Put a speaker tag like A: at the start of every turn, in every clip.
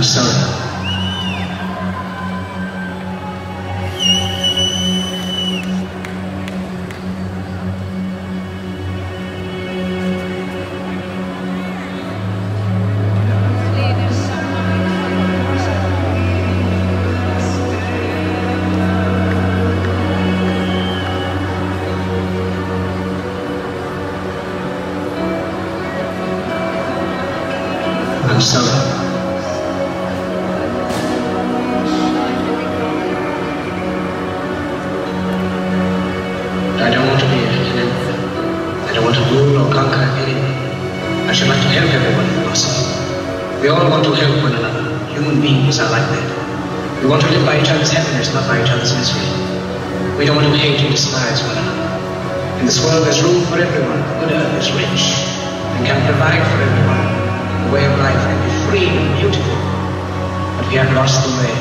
A: I'm sorry. We all want to help one another. Human beings are like that. We want to live by each other's happiness, not by each other's misery. We don't want to hate and despise one another. In this world, there's room for everyone. Good earth is rich and can provide for everyone. The way of life can be free and beautiful, but we have lost the way.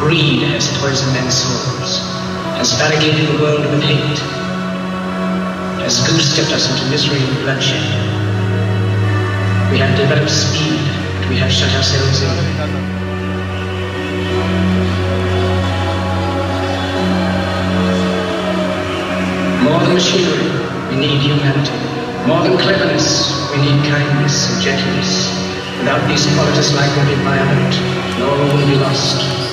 A: Greed has poisoned men's souls, has variegated the world with hate, has goose-stepped us into misery and bloodshed. We have developed speed, but we have shut ourselves in. More than machinery, we need humanity. More than cleverness, we need kindness and gentleness. Without these qualities, be violent, and all will be lost.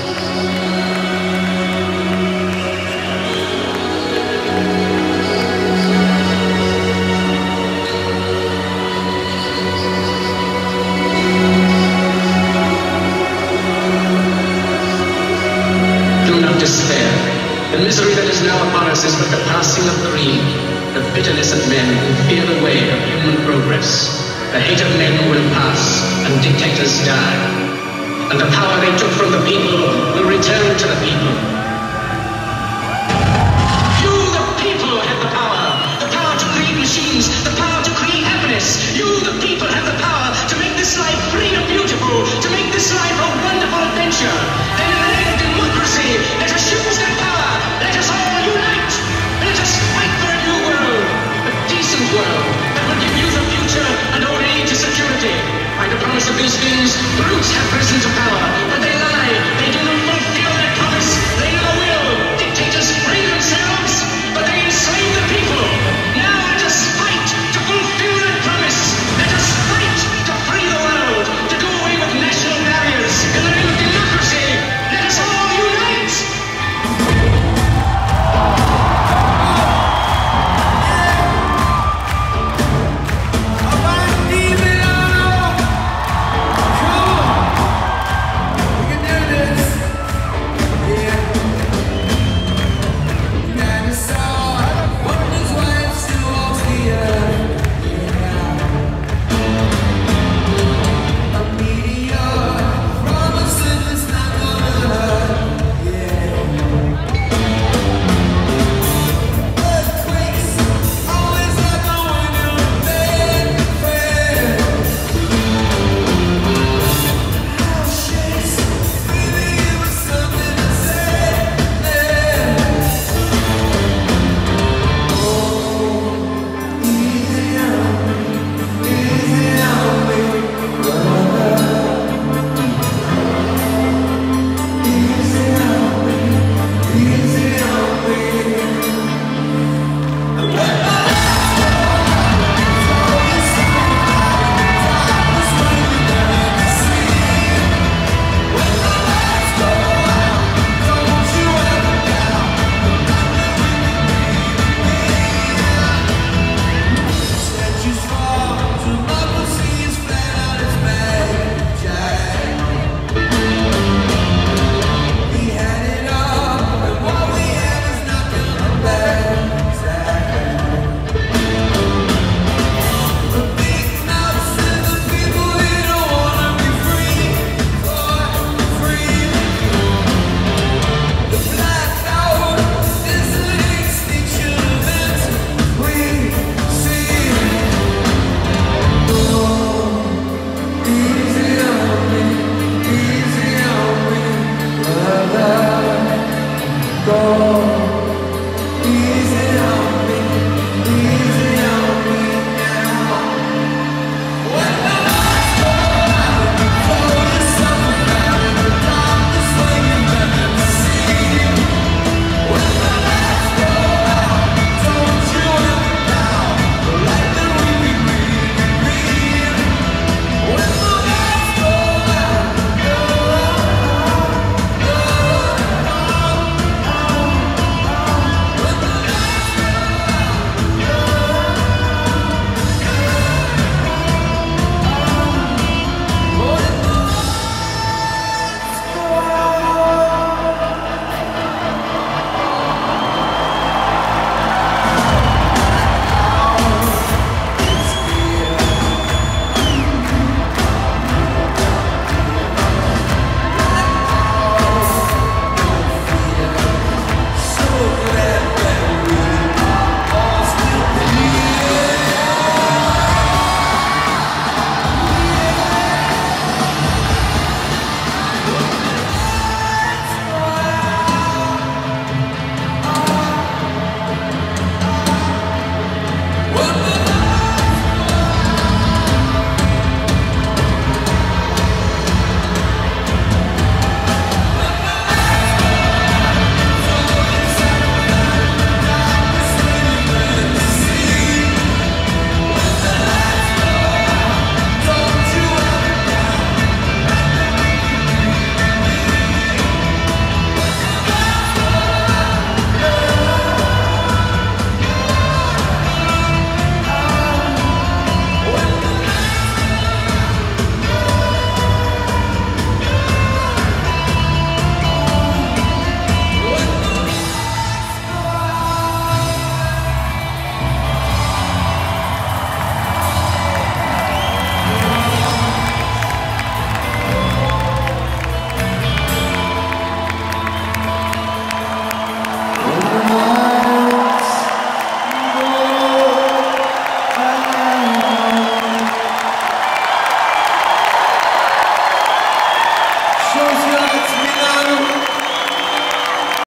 A: misery that is now upon us is but the passing of greed, the bitterness of men who fear the way of human progress. The hate of men who will pass, and dictators die. And the power they took from the people will return to the people. You, the people, have the power. The power to create machines, the power to create happiness. You, the people, have the power to make this life free and beautiful, to make this life a wonderful adventure.